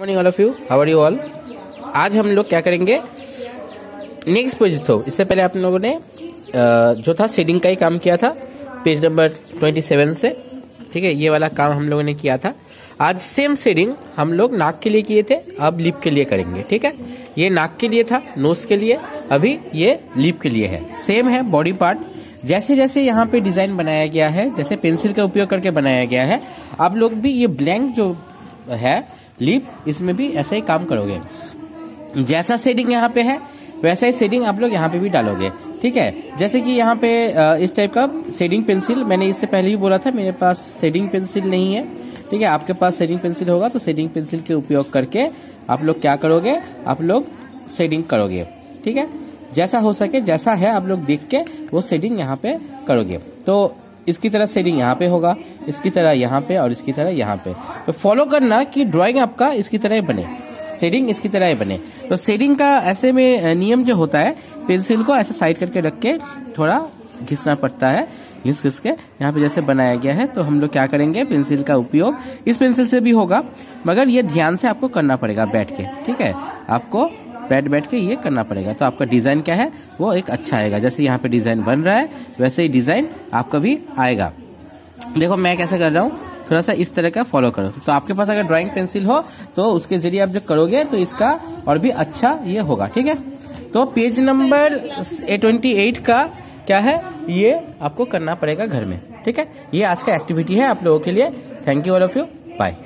Morning all of you how are you all आज हम लोग क्या करेंगे? नेक्स्ट पेज तो इससे पहले आप लोगों ने जो था सेडिंग का ही काम किया था पेज नंबर ट्वेंटी सेवन से, ठीक है, ये वाला काम हम लोगों ने किया था। आज सेम सेडिंग हम लोग नाक के लिए किए थे, अब लिप के लिए करेंगे, ठीक है? ये नाक के लिए था नोज़ के लिए, अभी ये लिप के लिए है। सेम है बॉडी पार्ट जैसे जैसे यहाँ पे डिज़ाइन बनाया गया है, जैसे पेंसिल का उपयोग करके बनाया गया है, आप लोग भी ये ब्लैंक जो है लिप, इसमें भी ऐसा ही काम करोगे। जैसा शेडिंग यहाँ पे है, वैसा ही शेडिंग आप लोग यहाँ पे भी डालोगे, ठीक है? जैसे कि यहाँ पे इस टाइप का शेडिंग पेंसिल मैंने इससे पहले ही बोला था, मेरे पास शेडिंग पेंसिल नहीं है, ठीक है? आपके पास शेडिंग पेंसिल होगा तो शेडिंग पेंसिल के उपयोग करके आप लोग क्या करोगे? आप लोग शेडिंग करोगे, ठीक है? जैसा हो सके, जैसा है आप लोग देख के वो शेडिंग यहाँ पे करोगे। तो इसकी तरह शेडिंग यहाँ पे होगा, इसकी तरह यहाँ पे और इसकी तरह यहाँ पे। तो फॉलो करना कि ड्राइंग आपका इसकी तरह बने शेडिंग इसकी तरह बने। तो शेडिंग का ऐसे में नियम जो होता है पेंसिल को ऐसे साइड करके रख के थोड़ा घिसना पड़ता है, घिस घिस के। यहाँ पे जैसे बनाया गया है तो हम लोग क्या करेंगे पेंसिल का उपयोग इस पेंसिल से भी होगा, मगर ये ध्यान से आपको करना पड़ेगा बैठ के, ठीक है? आपको बैठ बैठ के ये करना पड़ेगा। तो आपका डिज़ाइन क्या है? वो एक अच्छा आएगा। जैसे यहाँ पे डिज़ाइन बन रहा है, वैसे ही डिज़ाइन आपका भी आएगा। देखो, मैं कैसे कर रहा हूँ? थोड़ा सा इस तरह का फॉलो करो। तो आपके पास अगर ड्राइंग पेंसिल हो तो उसके ज़रिए आप जो करोगे तो इसका और भी अच्छा ये होगा। ठीक है? तो page number a twenty eight का क्या है? ये आपको करना पड़ेगा घर में। ठीक है? ये आज का एक्टिविटी है आप लोगों के लिए। Thank you all of you bye